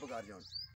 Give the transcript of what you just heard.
दसना तुम चुप कर जाओ